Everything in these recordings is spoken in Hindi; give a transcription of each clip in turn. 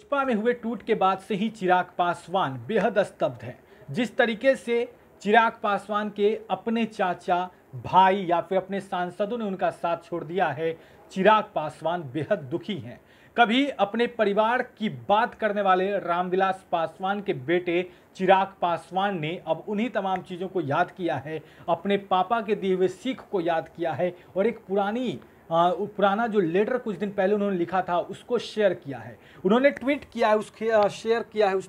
भाजपा में हुए टूट के बाद से ही चिराग पासवान बेहद स्तब्ध है। जिस तरीके से चिराग पासवान के अपने चाचा, भाई या फिर अपने सांसदों ने उनका साथ छोड़ दिया है, चिराग पासवान बेहद दुखी हैं। कभी अपने परिवार की बात करने वाले रामविलास पासवान के बेटे चिराग पासवान ने अब उन्हीं तमाम चीज़ों को याद किया है, अपने पापा के दिए हुए सीख को याद किया है और एक पुरानी पुराना जो लेटर कुछ दिन पहले उन्होंने लिखा था, उसको शेयर किया है। उन्होंने ट्वीट किया है उस शेयर किया है, उस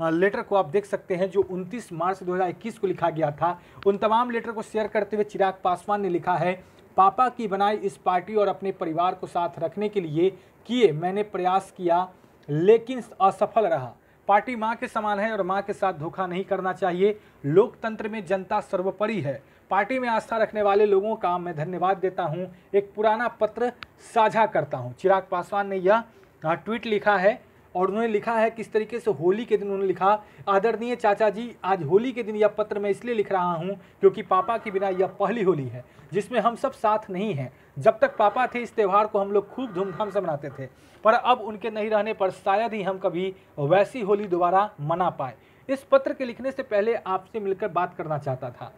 लेटर को आप देख सकते हैं, जो 29 मार्च 2021 को लिखा गया था। उन तमाम लेटर को शेयर करते हुए चिराग पासवान ने लिखा है, पापा की बनाई इस पार्टी और अपने परिवार को साथ रखने के लिए किए मैंने प्रयास किया, लेकिन असफल रहा। पार्टी माँ के समान है और माँ के साथ धोखा नहीं करना चाहिए। लोकतंत्र में जनता सर्वोपरि है। पार्टी में आस्था रखने वाले लोगों का मैं धन्यवाद देता हूँ। एक पुराना पत्र साझा करता हूँ। चिराग पासवान ने यह ट्वीट लिखा है। और उन्होंने लिखा है किस तरीके से होली के दिन उन्होंने लिखा। आदरणीय चाचा जी आज होली के दिन यह पत्र मैं इसलिए लिख रहा हूँ क्योंकि पापा के बिना यह पहली होली है, जिसमें हम सब साथ नहीं हैं। जब तक पापा थे इस त्यौहार को हम लोग खूब धूमधाम से मनाते थे, पर अब उनके नहीं रहने पर शायद ही हम कभी वैसी होली दोबारा मना पाए। इस पत्र के लिखने से पहले आपसे मिलकर बात करना चाहता था।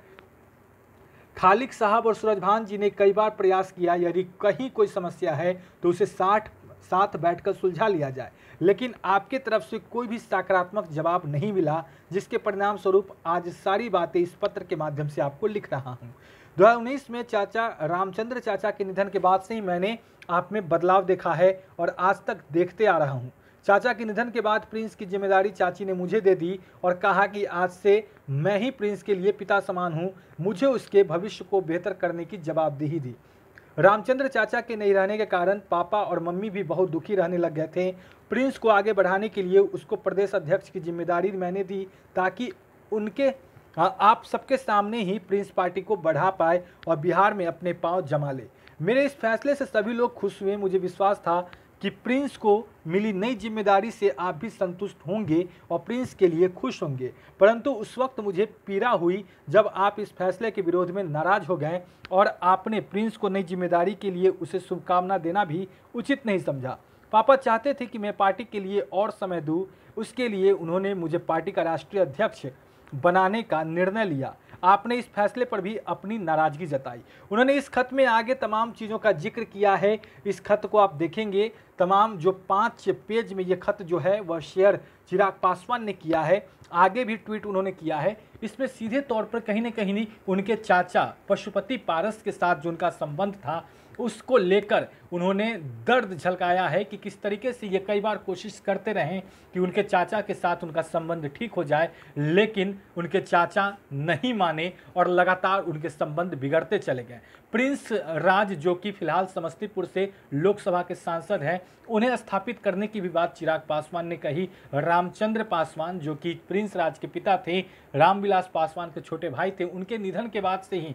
खालिक साहब और सूरजभान जी ने कई बार प्रयास किया, यदि कहीं कोई समस्या है तो उसे साठ साथ बैठकर सुलझा लिया जाए। लेकिन आपके तरफ़ से कोई भी सकारात्मक जवाब नहीं मिला, जिसके परिणाम स्वरूप आज सारी बातें इस पत्र के माध्यम से आपको लिख रहा हूँ। दो में चाचा, रामचंद्र चाचा के निधन के बाद से ही मैंने आप में बदलाव देखा है और आज तक देखते आ रहा हूँ। चाचा के निधन के बाद प्रिंस की ज़िम्मेदारी चाची ने मुझे दे दी और कहा कि आज से मैं ही प्रिंस के लिए पिता समान हूँ। मुझे उसके भविष्य को बेहतर करने की जवाबदेही दी। रामचंद्र चाचा के नहीं रहने के कारण पापा और मम्मी भी बहुत दुखी रहने लग गए थे। प्रिंस को आगे बढ़ाने के लिए उसको प्रदेश अध्यक्ष की ज़िम्मेदारी मैंने दी ताकि उनके आप सबके सामने ही प्रिंस पार्टी को बढ़ा पाए और बिहार में अपने पाँव जमा ले। मेरे इस फैसले से सभी लोग खुश हुए, मुझे विश्वास था कि प्रिंस को मिली नई ज़िम्मेदारी से आप भी संतुष्ट होंगे और प्रिंस के लिए खुश होंगे। परंतु उस वक्त मुझे पीड़ा हुई जब आप इस फैसले के विरोध में नाराज़ हो गए और आपने प्रिंस को नई ज़िम्मेदारी के लिए उसे शुभकामना देना भी उचित नहीं समझा। पापा चाहते थे कि मैं पार्टी के लिए और समय दूँ, उसके लिए उन्होंने मुझे पार्टी का राष्ट्रीय अध्यक्ष बनाने का निर्णय लिया। आपने इस फैसले पर भी अपनी नाराज़गी जताई। उन्होंने इस खत में आगे तमाम चीज़ों का ज़िक्र किया है। इस खत को आप देखेंगे। तमाम जो पाँच पेज में ये खत जो है, वह शेयर चिराग पासवान ने किया है, आगे भी ट्वीट उन्होंने किया है। इसमें सीधे तौर पर कहीं ना कहीं नहीं, उनके चाचा पशुपति पारस के साथ जो उनका संबंध था, उसको लेकर उन्होंने दर्द झलकाया है कि किस तरीके से ये कई बार कोशिश करते रहें कि उनके चाचा के साथ उनका संबंध ठीक हो जाए, लेकिन उनके चाचा नहीं माने और लगातार उनके संबंध बिगड़ते चले गए। प्रिंस राज, जो कि फ़िलहाल समस्तीपुर से लोकसभा के सांसद हैं उन्हें स्थापित करने की भी बात चिराग पासवान ने कही। रामचंद्र पासवान जो कि प्रिंस राज के पिता थे रामविलास पासवान के छोटे भाई थे उनके निधन के बाद से ही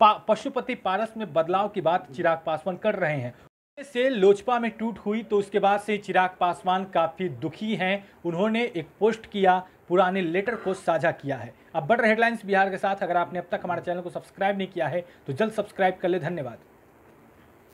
पा, पशुपति पारस में बदलाव की बात चिराग पासवान कर रहे हैं। से लोजपा में टूट हुई तो उसके बाद से चिराग पासवान काफ़ी दुखी हैं। उन्होंने एक पोस्ट किया पुराने लेटर को साझा किया है। अब बढ़ हेडलाइंस बिहार के साथ अगर आपने अब तक हमारे चैनल को सब्सक्राइब नहीं किया है तो जल्द सब्सक्राइब कर ले। धन्यवाद।